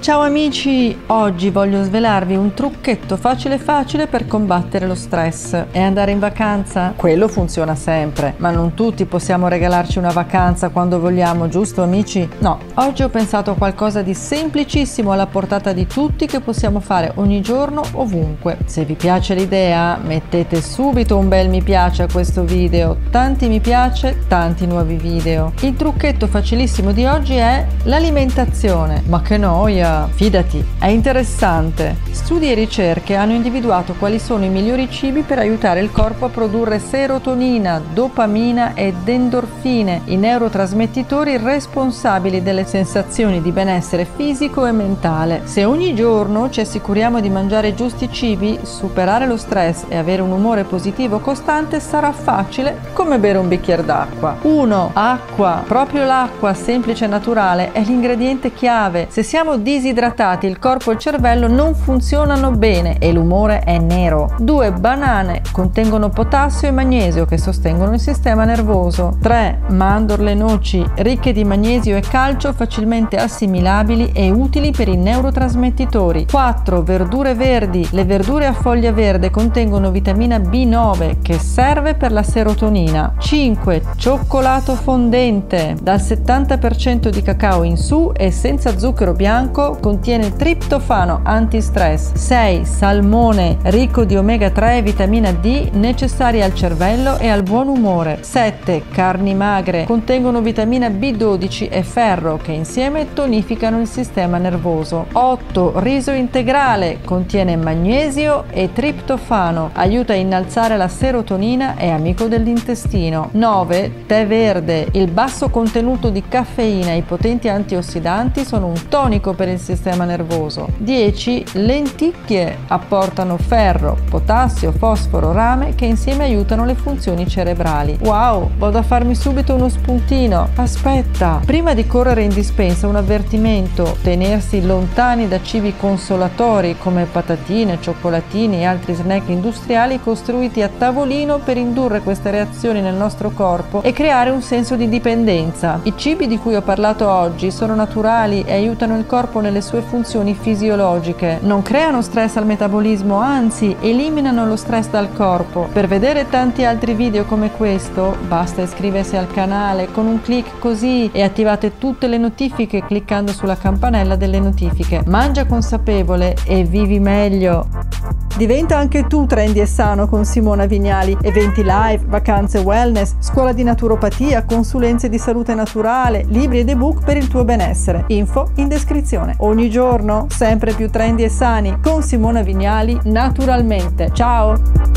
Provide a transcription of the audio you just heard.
Ciao amici, oggi voglio svelarvi un trucchetto facile facile per combattere lo stress. E andare in vacanza? Quello funziona sempre, ma non tutti possiamo regalarci una vacanza quando vogliamo, giusto amici? No, oggi ho pensato a qualcosa di semplicissimo alla portata di tutti che possiamo fare ogni giorno ovunque. Se vi piace l'idea, mettete subito un bel mi piace a questo video, tanti mi piace, tanti nuovi video. Il trucchetto facilissimo di oggi è l'alimentazione. Ma che noia! Fidati, è interessante. Studi e ricerche hanno individuato quali sono i migliori cibi per aiutare il corpo a produrre serotonina, dopamina ed endorfine, i neurotrasmettitori responsabili delle sensazioni di benessere fisico e mentale. Se ogni giorno ci assicuriamo di mangiare i giusti cibi, superare lo stress e avere un umore positivo costante sarà facile come bere un bicchiere d'acqua. 1. Acqua. Proprio l'acqua semplice e naturale è l'ingrediente chiave. Se siamo disidratati disidratati il corpo e il cervello non funzionano bene e l'umore è nero. 2. Banane contengono potassio e magnesio che sostengono il sistema nervoso. 3. Mandorle e noci ricche di magnesio e calcio facilmente assimilabili e utili per i neurotrasmettitori. 4. Verdure verdi. Le verdure a foglia verde contengono vitamina B9 che serve per la serotonina. 5. Cioccolato fondente dal 70% di cacao in su e senza zucchero bianco contiene triptofano antistress. 6. Salmone ricco di omega 3 e vitamina D necessaria al cervello e al buon umore. 7. Carni magre contengono vitamina B12 e ferro che insieme tonificano il sistema nervoso. 8. Riso integrale contiene magnesio e triptofano, aiuta a innalzare la serotonina e amico dell'intestino. 9. Tè verde. Il basso contenuto di caffeina e i potenti antiossidanti sono un tonico per il sistema nervoso. 10. Lenticchie apportano ferro, potassio, fosforo, rame che insieme aiutano le funzioni cerebrali. Wow, vado a farmi subito uno spuntino. Aspetta, prima di correre in dispensa un avvertimento, tenersi lontani da cibi consolatori come patatine, cioccolatini e altri snack industriali costruiti a tavolino per indurre queste reazioni nel nostro corpo e creare un senso di dipendenza. I cibi di cui ho parlato oggi sono naturali e aiutano il corpo nel nelle sue funzioni fisiologiche. Non creano stress al metabolismo, anzi eliminano lo stress dal corpo. Per vedere tanti altri video come questo basta iscriversi al canale con un clic così e attivate tutte le notifiche cliccando sulla campanella delle notifiche. Mangia consapevole e vivi meglio! Diventa anche tu trendy e sano con Simona Vignali. Eventi live, vacanze wellness, scuola di naturopatia, consulenze di salute naturale, libri ed ebook per il tuo benessere. Info in descrizione. Ogni giorno sempre più trendy e sani con Simona Vignali naturalmente. Ciao!